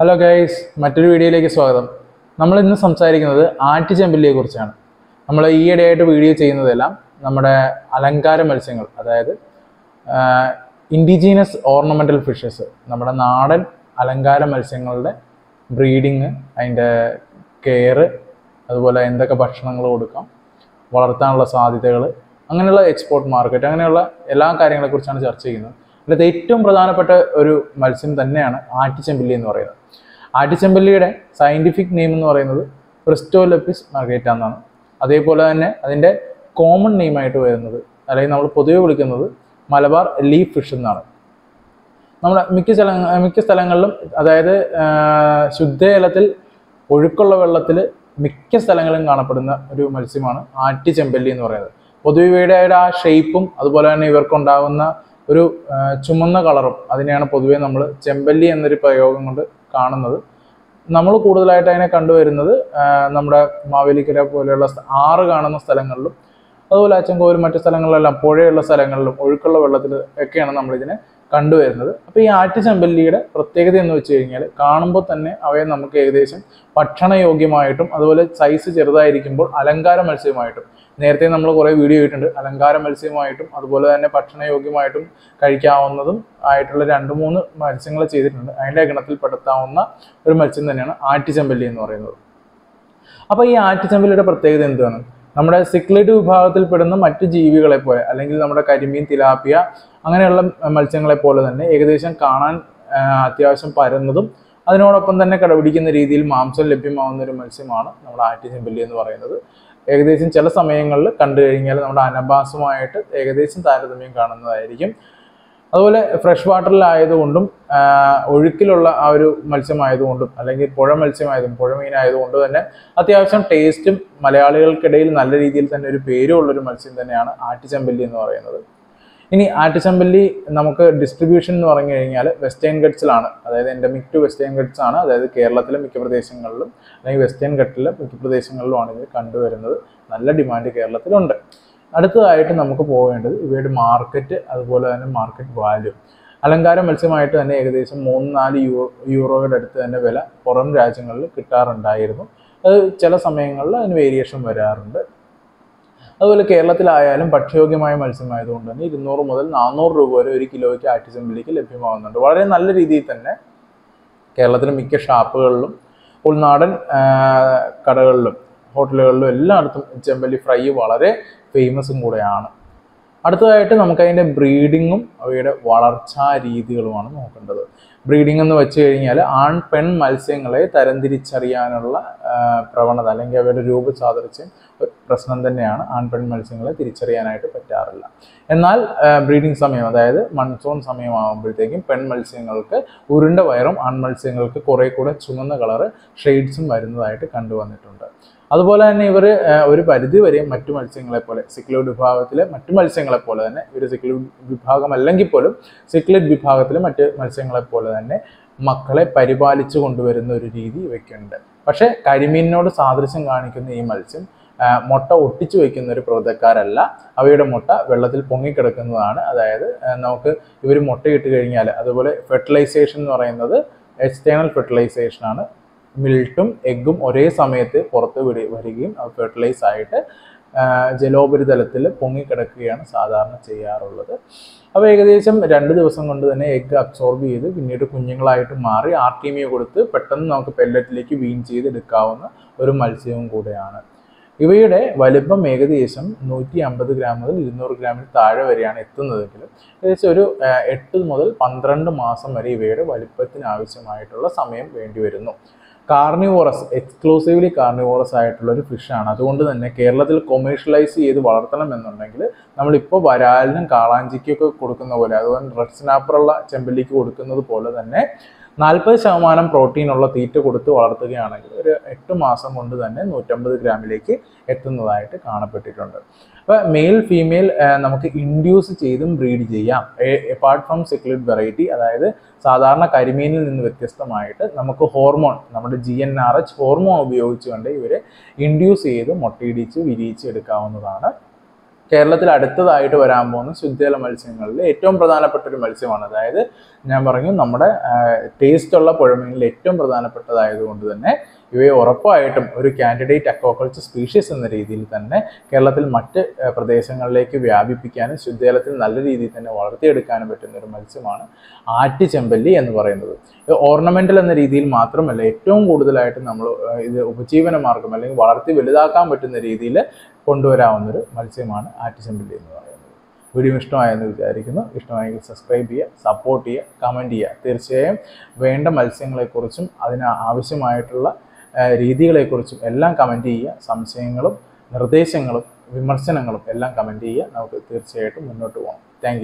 Hello guys മറ്റൊരു വീഡിയോയിലേക്ക് സ്വാഗതം. നമ്മൾ ഇന്ന് സംസാരിക്കുന്നത് ആറ്റുചെമ്പല്ലിയെ കുറിച്ചാണ്. നമ്മൾ ഈയിടെയായിട്ട് വീഡിയോ ചെയ്യുന്നതെല്ലാം നമ്മുടെ അലങ്കാര മത്സ്യങ്ങൾ അതായത് ഇൻഡിജീനസ് ഓർണമെന്റൽ ഫിഷസ് നമ്മുടെ നാടൻ അലങ്കാര മത്സ്യങ്ങളുടെ ബ്രീഡിങ് അതിന്റെ കെയർ അതുപോലെ എന്തൊക്കെ ഭക്ഷണങ്ങൾ കൊടുക്കാം വളർത്താനുള്ള സാധ്യതകൾ അങ്ങനെയുള്ള എക്സ്പോർട്ട് മാർക്കറ്റ് അങ്ങനെയുള്ള എല്ലാ കാര്യങ്ങളെക്കുറിച്ചാണ് ചർച്ച ചെയ്യുന്നത്. അതിലത്തെ ഏറ്റവും പ്രധാനപ്പെട്ട ഒരു മത്സ്യം തന്നെയാണ് ആറ്റിച്ചെമ്പല്ലി എന്ന് പറയുന്നത്. ആറ്റിച്ചെമ്പല്ലിയുടെ സയന്റിഫിക് നെയിം എന്ന് പറയുന്നത് ക്രിസ്റ്റോലപ്പിസ് മർഗേറ്റ എന്നാണ്. അതേപോലെ തന്നെ അതിന്റെ കോമൺ നെയിമായിട്ട് വരുന്നത് അല്ലെങ്കിൽ നമ്മൾ പൊതുവെ വിളിക്കുന്നത് മലബാർ ലീഫ് ഫിഷ് എന്നാണ്. നമ്മുടെ മിക്ക സ്ഥല മിക്ക സ്ഥലങ്ങളിലും അതായത് ശുദ്ധജലത്തിൽ ഒഴുക്കുള്ള വെള്ളത്തിൽ മിക്ക സ്ഥലങ്ങളിലും കാണപ്പെടുന്ന ഒരു മത്സ്യമാണ് ആറ്റിച്ചെമ്പല്ലി എന്ന് പറയുന്നത്. പൊതുവെ ഇവയുടെ ആ ഷേപ്പും അതുപോലെ തന്നെ ഇവർക്കുണ്ടാകുന്ന ഒരു ചുമന്ന കളറും അതിനെയാണ് പൊതുവെ നമ്മൾ ചെമ്പല്ലി എന്നൊരു പ്രയോഗം കൊണ്ട് കാണുന്നത്. നമ്മൾ കൂടുതലായിട്ട് അതിനെ കണ്ടുവരുന്നത് നമ്മുടെ മാവേലിക്കര പോലെയുള്ള ആറ് കാണുന്ന സ്ഥലങ്ങളിലും അതുപോലെ അച്ചൻകോവിലും മറ്റു സ്ഥലങ്ങളിലെല്ലാം പുഴയുള്ള സ്ഥലങ്ങളിലും ഒഴുക്കുള്ള വെള്ളത്തിൽ ഒക്കെയാണ് നമ്മളിതിനെ കണ്ടുവരുന്നത്. അപ്പോൾ ഈ ആറ്റുചെമ്പല്ലിയുടെ പ്രത്യേകത എന്ന് വെച്ച് കഴിഞ്ഞാൽ കാണുമ്പോൾ തന്നെ അവയെ നമുക്ക് ഏകദേശം ഭക്ഷണയോഗ്യമായിട്ടും അതുപോലെ സൈസ് ചെറുതായിരിക്കുമ്പോൾ അലങ്കാര മത്സ്യമായിട്ടും നേരത്തെ നമ്മൾ കുറേ വീഡിയോ ഇട്ടിട്ടുണ്ട്. അലങ്കാര മത്സ്യമായിട്ടും അതുപോലെ തന്നെ ഭക്ഷണയോഗ്യമായിട്ടും കഴിക്കാവുന്നതും ആയിട്ടുള്ള രണ്ട് മൂന്ന് മത്സ്യങ്ങൾ ചെയ്തിട്ടുണ്ട്. അതിന്റെ ഗണത്തിൽപ്പെടുത്താവുന്ന ഒരു മത്സ്യം തന്നെയാണ് ആറ്റിച്ചമ്പല്ലി എന്ന് പറയുന്നത്. അപ്പോൾ ഈ ആറ്റിച്ചമ്പല്ലിയുടെ പ്രത്യേകത എന്താണ്? നമ്മുടെ സിക്ലേറ്റ് വിഭാഗത്തിൽപ്പെടുന്ന മറ്റ് ജീവികളെ പോലെ അല്ലെങ്കിൽ നമ്മുടെ കരിമീൻ തിലാപ്പിയ അങ്ങനെയുള്ള മത്സ്യങ്ങളെ പോലെ തന്നെ ഏകദേശം കാണാൻ അത്യാവശ്യം പരന്നതും അതിനോടൊപ്പം തന്നെ കടപിടിക്കുന്ന രീതിയിൽ മാംസം ലഭ്യമാവുന്ന ഒരു മത്സ്യമാണ് നമ്മുടെ ആറ്റിച്ചമ്പല്ലി എന്ന് പറയുന്നത്. ഏകദേശം ചില സമയങ്ങളിൽ കണ്ടു കഴിഞ്ഞാൽ നമ്മുടെ അനഭാസമായിട്ട് ഏകദേശം താരതമ്യം കാണുന്നതായിരിക്കും. അതുപോലെ ഫ്രഷ് വാട്ടറിലായതുകൊണ്ടും ഒഴുക്കിലുള്ള ആ ഒരു മത്സ്യമായതുകൊണ്ടും അല്ലെങ്കിൽ പുഴ മത്സ്യമായതും പുഴ മീനായതുകൊണ്ട് തന്നെ അത്യാവശ്യം ടേസ്റ്റും മലയാളികൾക്കിടയിൽ നല്ല രീതിയിൽ തന്നെ ഒരു പേരുമുള്ളൊരു മത്സ്യം തന്നെയാണ് ആറ്റുചെമ്പല്ലി എന്ന് പറയുന്നത്. ഇനി ആറ്റുചമ്പല്ലി നമുക്ക് ഡിസ്ട്രിബ്യൂഷൻ എന്ന് പറഞ്ഞു കഴിഞ്ഞാൽ വെസ്റ്റേൺ ഗഡ്സിലാണ് അതായത് എൻഡമിക് ടു വെസ്റ്റേൺ ഗഡ്സ് ആണ്. അതായത് കേരളത്തിലെ മിക്ക പ്രദേശങ്ങളിലും അല്ലെങ്കിൽ വെസ്റ്റേൺ ഘട്ടിലെ മിക്ക പ്രദേശങ്ങളിലുമാണ് ഇത് കണ്ടുവരുന്നത്. നല്ല ഡിമാൻഡ് കേരളത്തിലുണ്ട്. അടുത്തതായിട്ട് നമുക്ക് പോകേണ്ടത് ഇവയുടെ മാർക്കറ്റ് അതുപോലെ തന്നെ മാർക്കറ്റ് വാല്യൂ അലങ്കാര മത്സ്യമായിട്ട് തന്നെ ഏകദേശം മൂന്ന് നാല് യൂ യൂറോയുടെ അടുത്ത് തന്നെ വില പുറം രാജ്യങ്ങളിൽ കിട്ടാറുണ്ടായിരുന്നു. അത് ചില സമയങ്ങളിൽ അതിന് വേരിയേഷൻ വരാറുണ്ട്. അതുപോലെ കേരളത്തിലായാലും ഭക്ഷ്യയോഗ്യമായ മത്സ്യമായതുകൊണ്ട് തന്നെ ഇരുന്നൂറ് മുതൽ നാനൂറ് രൂപ വരെ ഒരു കിലോയ്ക്ക് ആറ്റിച്ചെമ്പലിക്ക് ലഭ്യമാകുന്നുണ്ട്. വളരെ നല്ല രീതിയിൽ തന്നെ കേരളത്തിലെ മിക്ക ഷാപ്പുകളിലും ഉൾനാടൻ കടകളിലും ഹോട്ടലുകളിലും എല്ലായിടത്തും ചെമ്പല്ലി ഫ്രൈ വളരെ ഫേമസും കൂടെയാണ്. അടുത്തതായിട്ട് നമുക്ക് അതിന്റെ ബ്രീഡിങ്ങും അവയുടെ വളർച്ചാ രീതികളുമാണ് നോക്കേണ്ടത്. ബ്രീഡിംഗ് എന്ന് വെച്ച് കഴിഞ്ഞാൽ ആൺ പെൺ മത്സ്യങ്ങളെ തരംതിരിച്ചറിയാനുള്ള പ്രവണത അല്ലെങ്കിൽ അവയുടെ രൂപസാദൃശ്യം പ്രശ്നം തന്നെയാണ് ആൺ പെൺ മത്സ്യങ്ങളെ തിരിച്ചറിയാനായിട്ട് പറ്റാറില്ല. എന്നാൽ ബ്രീഡിംഗ് സമയം അതായത് മൺസൂൺ സമയമാകുമ്പോഴത്തേക്കും പെൺ മത്സ്യങ്ങൾക്ക് ഉരുണ്ട വയറും ആൺ മത്സ്യങ്ങൾക്ക് കുറേ കൂടെ ചുമന്ന കളറ് ഷെയ്ഡ്സും വരുന്നതായിട്ട് കണ്ടുവന്നിട്ടുണ്ട്. അതുപോലെ തന്നെ ഇവർ ഒരു പരിധി വരെ മറ്റു മത്സ്യങ്ങളെ പോലെ സിക്ലോഡ് വിഭാഗത്തിലെ മറ്റു മത്സ്യങ്ങളെ പോലെ തന്നെ ഇവർ സിക്ലോഡ് വിഭാഗം അല്ലെങ്കിൽ പോലും സിക്ലിഡ് വിഭാഗത്തിലെ മറ്റ് മത്സ്യങ്ങളെ പോലെ തന്നെ മക്കളെ പരിപാലിച്ചു കൊണ്ടുവരുന്ന ഒരു രീതി ഇവയ്ക്കുണ്ട്. പക്ഷേ കരിമീനിനോട് സാദൃശ്യം കാണിക്കുന്ന ഈ മത്സ്യം മുട്ട ഒട്ടിച്ചു വയ്ക്കുന്ന ഒരു പ്രവൃത്തക്കാരല്ല അവയുടെ മുട്ട വെള്ളത്തിൽ പൊങ്ങിക്കിടക്കുന്നതാണ്. അതായത് നമുക്ക് ഇവർ മുട്ടയിട്ട് കഴിഞ്ഞാൽ അതുപോലെ ഫെർട്ടിലൈസേഷൻ എന്ന് പറയുന്നത് എക്സ്റ്റേണൽ ഫെർട്ടിലൈസേഷൻ ആണ്. മിൽട്ടും എഗ്ഗും ഒരേ സമയത്ത് പുറത്ത് വിടി വരികയും അത് ഫെർട്ടിലൈസ് ആയിട്ട് ജലോപരിതലത്തിൽ പൊങ്ങിക്കിടക്കുകയാണ് സാധാരണ ചെയ്യാറുള്ളത്. അപ്പോൾ ഏകദേശം രണ്ട് ദിവസം കൊണ്ട് തന്നെ എഗ്ഗ് അബ്സോർബ് ചെയ്ത് പിന്നീട് കുഞ്ഞുങ്ങളായിട്ട് മാറി ആർട്ടീമിയ കൊടുത്ത് പെട്ടെന്ന് നമുക്ക് പെല്ലറ്റിലേക്ക് വീൻ ചെയ്തെടുക്കാവുന്ന ഒരു മത്സ്യവും കൂടെയാണ്. ഇവയുടെ വലിപ്പം ഏകദേശം നൂറ്റി അമ്പത് ഗ്രാം മുതൽ ഇരുന്നൂറ് ഗ്രാമിന് താഴെ വരെയാണ് എത്തുന്നതെങ്കിലും ഏകദേശം ഒരു എട്ട് മുതൽ പന്ത്രണ്ട് മാസം വരെ ഇവയുടെ വലിപ്പത്തിന് ആവശ്യമായിട്ടുള്ള സമയം വേണ്ടി വരുന്നു കാർണിവോറസ് എക്സ്ക്ലൂസീവ്ലി കാർണിവോറസ് ആയിട്ടുള്ള ഒരു ഫിഷാണ് അതുകൊണ്ട് തന്നെ കേരളത്തിൽ കൊമേഴ്ഷ്യലൈസ് ചെയ്ത് വളർത്തണം എന്നുണ്ടെങ്കിൽ നമ്മളിപ്പോൾ വരാലിനും കാളാഞ്ചിക്കൊക്കെ കൊടുക്കുന്ന പോലെ അതുപോലെ റെഡ് സ്നാപ്പറുള്ള ചെമ്പല്ലിക്ക് കൊടുക്കുന്നത് പോലെ തന്നെ നാൽപ്പത് ശതമാനം പ്രോട്ടീനുള്ള തീറ്റ കൊടുത്ത് വളർത്തുകയാണെങ്കിൽ ഒരു എട്ട് മാസം കൊണ്ട് തന്നെ നൂറ്റമ്പത് ഗ്രാമിലേക്ക് എത്തുന്നതായിട്ട് കാണപ്പെട്ടിട്ടുണ്ട്. അപ്പോൾ മെയിൽ ഫീമെയിൽ നമുക്ക് ഇൻഡ്യൂസ് ചെയ്തും ബ്രീഡ് ചെയ്യാം. എപ്പാർട്ട് ഫ്രം സിക്ലിഡ് വെറൈറ്റി അതായത് സാധാരണ കരിമീനിൽ നിന്ന് വ്യത്യസ്തമായിട്ട് നമുക്ക് ഹോർമോൺ നമ്മുടെ G N R H hormone ഉപയോഗിച്ചുകൊണ്ട് ഇവരെ ഇൻഡ്യൂസ് ചെയ്ത് മുട്ടയിടിച്ച് വിരിയിച്ച് എടുക്കാവുന്നതാണ്. കേരളത്തിൽ അടുത്തതായിട്ട് വരാൻ പോകുന്ന ശുദ്ധജല മത്സ്യങ്ങളിൽ ഏറ്റവും പ്രധാനപ്പെട്ട ഒരു മത്സ്യമാണ്. അതായത് ഞാൻ പറഞ്ഞു നമ്മുടെ ടേസ്റ്റുള്ള പുഴമീനിൽ ഏറ്റവും പ്രധാനപ്പെട്ടതായതുകൊണ്ട് തന്നെ ഇവയെ ഉറപ്പായിട്ടും ഒരു കാൻഡിഡേറ്റ് അക്വാകൾച്ചർ സ്പീഷീസ് എന്ന രീതിയിൽ തന്നെ കേരളത്തിൽ മറ്റ് പ്രദേശങ്ങളിലേക്ക് വ്യാപിപ്പിക്കാനും ശുദ്ധജലത്തിൽ നല്ല രീതിയിൽ തന്നെ വളർത്തിയെടുക്കാനും പറ്റുന്ന ഒരു മത്സ്യമാണ് ആറ്റുചെമ്പല്ലി എന്ന് പറയുന്നത്. ഇത് ഓർണമെന്റൽ എന്ന രീതിയിൽ മാത്രമല്ല ഏറ്റവും കൂടുതലായിട്ട് നമ്മൾ ഇത് ഉപജീവന മാർഗം അല്ലെങ്കിൽ വളർത്തി വലുതാക്കാൻ പറ്റുന്ന രീതിയിൽ കൊണ്ടുവരാവുന്നൊരു മത്സ്യമാണ് ആറ്റുചെമ്പല്ലി എന്ന് പറയുന്നത്. വീഡിയോ ഇഷ്ടമായെന്ന് വിചാരിക്കുന്നു. ഇഷ്ടമായെങ്കിൽ സബ്സ്ക്രൈബ് ചെയ്യുക സപ്പോർട്ട് ചെയ്യുക കമന്റ് ചെയ്യുക. തീർച്ചയായും വേണ്ട മത്സ്യങ്ങളെക്കുറിച്ചും അതിന് ആവശ്യമായിട്ടുള്ള രീതികളെക്കുറിച്ചും എല്ലാം കമന്റ് ചെയ്യുക. സംശയങ്ങളും നിർദ്ദേശങ്ങളും വിമർശനങ്ങളും എല്ലാം കമന്റ് ചെയ്യുക. നമുക്ക് തീർച്ചയായിട്ടും മുന്നോട്ട് പോകാം. താങ്ക്